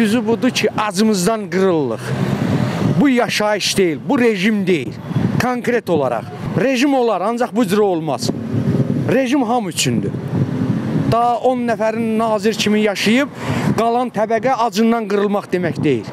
düzü budur ki, acımızdan qırıllıq. Bu yaşayış deyil, bu rejim deyil. Konkret olaraq. Rejim olar, ancaq bu cür olmaz. Rejim ham üçündür. Daha 10 nəfərin nazir kimi yaşayıb, qalan təbəqə acından qırılmaq demək deyil.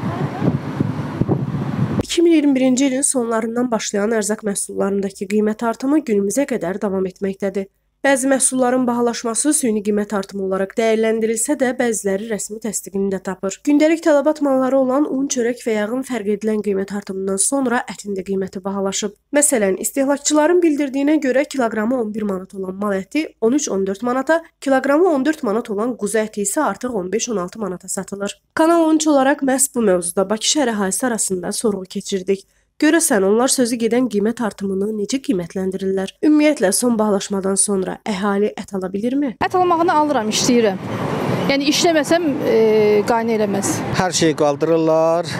2021-ci ilin sonlarından başlayan ərzaq məhsullarındakı qiymət artımı günümüzə qədər davam etməkdədir. Bəzi məhsulların bahalaşması süni qiymət artımı olaraq dəyərləndirilsə də, bəziləri rəsmi təsdiqini də tapır. Gündəlik tələbat malları olan un, çörək və yağın fərq edilən qiymət artımından sonra ətin də qiyməti bahalaşıb. Məsələn, istehlakçıların bildirdiyinə görə kiloqramı 11 manat olan mal əti 13-14 manata, kiloqramı 14 manat olan quzu əti isə artıq 15-16 manata satılır. Kanal 13 olaraq məhz bu mövzuda Bakı şəhər əhalisi arasında sorğu keçirdik. Görəsən onlar sözü gedən qiymət artımını necə qiymətləndirirlər? Ümumiyyətlə son bahalaşmadan sonra əhali ət ala bilirmi? Ət almağını alıram, işləyirəm. Yəni işləməsəm e, qayna eləməz. Hər şeyi qaldırırlar.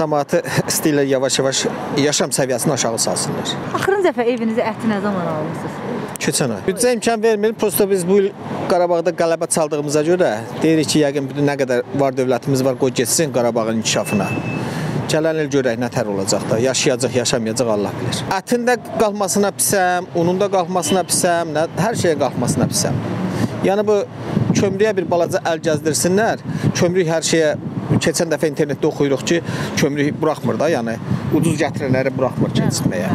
Cəmaatı istəyirlər yavaş-yavaş yaşam səviyyəsini aşağı salsınlar. Axırıncı dəfə evinizə əti nə zaman almısınız? Keçən ay. Büdcə imkan vermir. Prosta biz bu il Qarabağda qələbə çaldığımıza görə deyirik ki, yəqin bütün nə qədər var dövlətimiz var, qoy getsin Qarabağın inkişafına. Gələn il görək nə tər olacaq da, yaşayacaq, yaşamayacaq Allah bilir. Ətin də qalxmasına pisəm, unun da qalxmasına pisəm, nə, hər şeyə qalxmasına pisəm. Yəni bu kömrüyə bir balaca əl gəzdirsinlər. Kömrük hər şeyə keçən dəfə internetdə oxuyuruq ki, kömrük buraxmır da, yəni ucuz gətirənləri buraxmır keçməyə.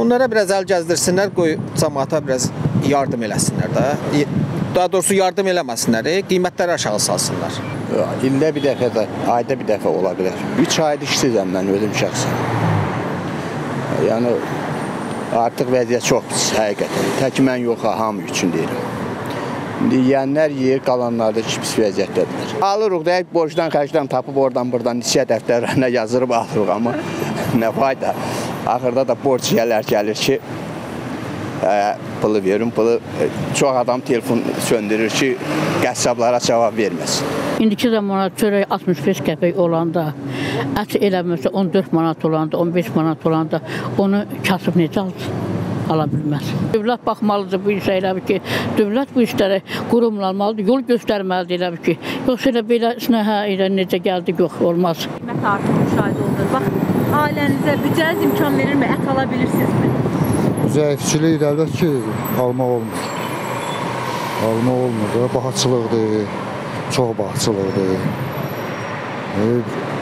Onlara biraz əl gəzdirsinlər, qoy cəmaata biraz yardım eləsinlər də. Daha doğrusu yardım eləməsinlər, qiymətləri aşağı salsınlar. İldə bir dəfə də, ayda bir dəfə ola bilər. 3 aydır işsizəm mən özüm şəxsən. Yəni artıq vəziyyət çox pis həqiqətən. Tək mən yox, ha, hamı üçün deyirəm. İndi yeyənlər yeyir, qalanlar da pis vəziyyətdədirlər. Alırıq da, borcdan, xərcdən tapıb oradan buradan nisiyə dəftərlərinə yazırıb alırıq, amma nə fayda. Axırda da borc gələr gəlir ki, pulu verin, pulu çox adam telefon söndürür ki, qəssablara cavab verməsin. İndiki zamanda çörək 65 qəpik olanda, ət eləmirsə 14 manat olanda, 15 manat olanda onu kasıb necə alsın? ala bilməz. Dövlət baxmalıdır bu işə elə ki, dövlət bu işlərə qurumlanmalıdır, yol göstərməlidir elə ki. Yoxsa elə beləsinə hə elə necə gəldi yox olmaz. Qiymət artımı müşahidə olunur. Bax, ailənizə büdcəniz imkan verirmi? Ət ala bilirsinizmi? Zəifçilik əlbət ki, almaq olmur. Almaq olmur da, bahaçılıqdır, çox bahaçılıqdır. E,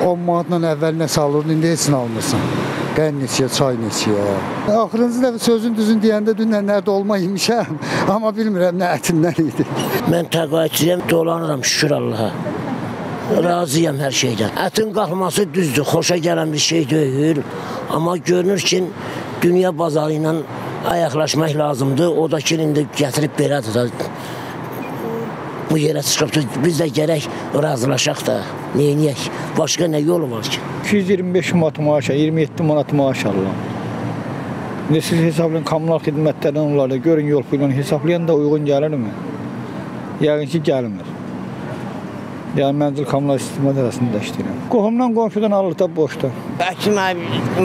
10 manatla əvvəl nə salırdın, indi heç nə almırsan. Qən neçəyə, çay neçəyə. Axırıncı dəfə sözün düzün deyəndə dünənlər dolma yemişəm, amma bilmirəm nə ətindən idi. Mən təqaüdçüyəm, dolanıram şükür Allaha. Razıyam hər şeydən. Ətin qalxması düzdür, xoşa gələn bir şey deyil. Amma görünür ki, dünya bazarı ilə ayaqlaşmaq lazımdır. O da ki, indi gətirib belədir da. Bu yerə çıxıbdır, biz də gərək razılaşaq da, neyniyək? Başqa nə yolu var ki? 225 manat maaş, 27 manat maaş alıram. İndi siz hesablayın kommunal xidmətlərdən onları görün yol pulunu hesablayan da uyğun gəlirmi? Yəqin ki, gəlmir. Yəni mənzil kommunal istifadə arasında işləyirəm. Qohumdan, qonşudan alır da boşda. Əkim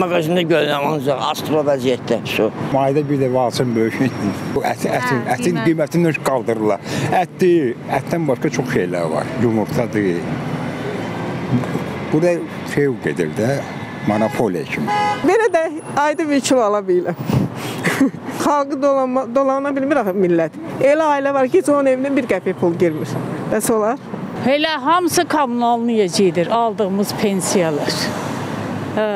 mağazində görürəm ancaq asılı vəziyyətdə. Şu. Ayda bir də vasın böyük. Bu ət, ətin, ətin qiymətini qaldırırlar. Ətdir, ətdən başqa çox şeylər var. Yumurtadır. Bu da şey gedir də, monopoliya kimi. Belə də ayda bir kilo ala bilirəm. Xalqı dolanma, dolana bilmir axı millət. Elə ailə var ki, heç onun evinə bir qəpik pul girmir. Bəs olar? Elə hamısı kommunalını yecidir, aldığımız pensiyalar. Hə,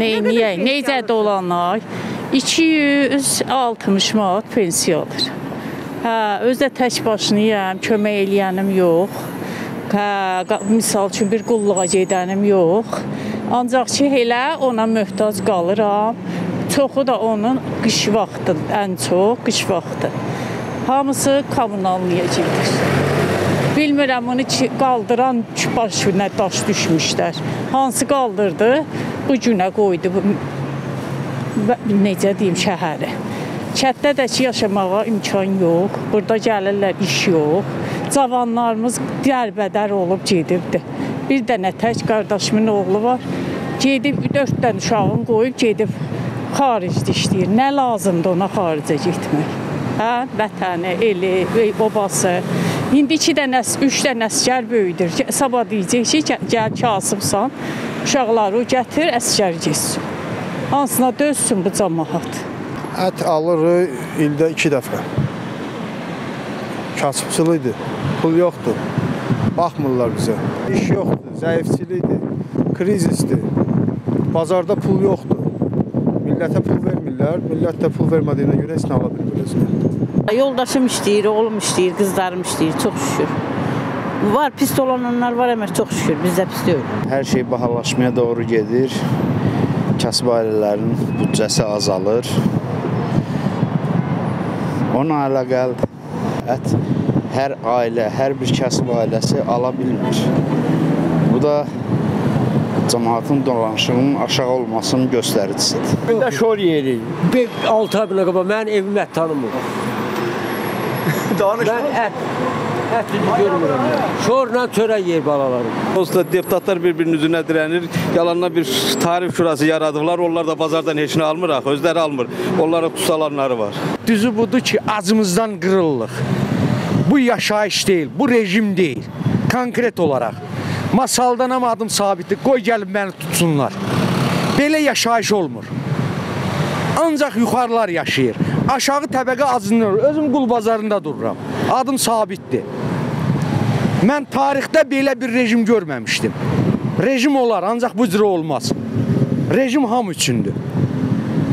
neyniyək, necə dolanaq? 260 manat pensiya alır. Hə, özdə tək başınayam, kömək eləyənim yox. Hə, misal üçün bir qulluğa gedənim yox. Ancaq ki, elə ona möhtac qalıram. Çoxu da onun qış vaxtı, ən çox qış vaxtı. Hamısı kommunalniyə gedir. Bilmirəm onu qaldıran başına daş düşmüşlər. Hansı qaldırdı, bu günə qoydu. Bu, necə deyim, şəhəri. Kətdə də ki, yaşamağa imkan yox. Burada gəlirlər, iş yox. Cavanlarımız dərbədər olub gedibdi. Bir dənə tək qardaşımın oğlu var. Gedib 4 dənə uşağını qoyub gedib xaricdə işləyir. Nə lazımdır ona xaricə getmək? Hə, vətəni, eli, obası İndi 2 dənə, 3 dənə əsgər böyüdür. Sabah deyəcək ki, gəl, kasıbsan. Uşaqları gətir, əsgər getsin. Hansına dözsün bu cəmaət? Ət alırıq ildə 2 dəfə. Kasıbçılıqdır. Pul yoxdur. Baxmırlar bizə. İş yoxdur, zəifçilikdir, krizisdir. Bazarda pul yoxdur. Millətə pul vermirlər. Millət də pul vermədiyinə görə heç nə ala bilmir özünə. Yoldaşım işləyir, oğlum işləyir, qızlarım işləyir, çox şükür. Var, pis olanlar var, amma çox şükür, bizdə pis deyil. Hər şey bahalaşmaya doğru gedir. Kasıb ailələrinin büdcəsi azalır. Ona əlaqəl ət hər ailə, hər bir kasıb ailəsi ala bilmir. Bu da cəmaatın dolanışığının aşağı olmasının göstəricisidir. Gündə şor yeri. 6 ay bundan qabaq mənim evim ət tanımır. Danış. Mən ət, ət görmürəm. Şorla çörək yer balalarım. Onsuz da deputatlar bir-birinin üzünə dirənir. Yalandan bir tarif şurası yaradıblar. Onlar da bazardan heç nə almır axı. Özləri almır. Onların tusalanları var. Düzü budur ki, acımızdan qırıllıq. Bu yaşayış deyil, bu rejim deyil. Konkret olaraq. Masaldanamadım sabitlik. Qoy gəlib məni tutsunlar. Belə yaşayış olmur. Ancaq yuxarılar yaşayır. Aşağı təbəqə acınır. Özüm qul bazarında dururam. Adım sabitdir. Mən tarixdə belə bir rejim görməmişdim. Rejim olar, ancaq bu cür olmaz. Rejim hamı üçündür.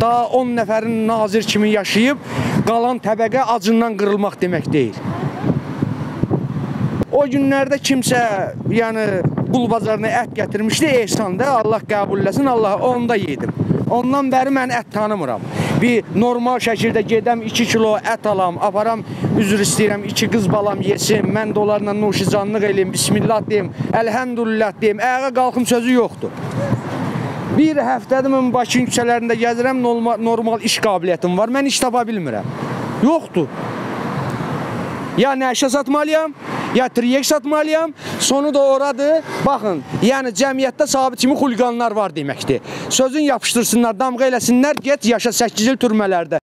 Daha 10 nəfərin nazir kimi yaşayıb, qalan təbəqə acından qırılmaq demək deyil. O günlərdə kimsə, yəni qul bazarına ət gətirmişdi, ehsan da Allah qəbul eləsin, Allah onda yedim. Ondan bəri mən ət tanımıram. Bir normal şəkildə gedəm 2 kilo ət alam, aparam, üzr istəyirəm, 2 qız balam yesin, mən də onlarla nuşicanlıq eləyim, bismillah deyim, əlhəmdülillah deyim, ayağa qalxım sözü yoxdur. Bir həftədir mən Bakı küçələrində gəzirəm, normal, normal iş qabiliyyətim var, mən iş tapa bilmirəm. Yoxdur. Ya nəşə satmalıyam, ya triyek satmalıyam. Sonu da oradır. Baxın, yəni cəmiyyətdə sabit kimi xuliqanlar var deməkdir. Sözün yapışdırsınlar, damğa eləsinlər, get yaşa 8 il türmələrdə.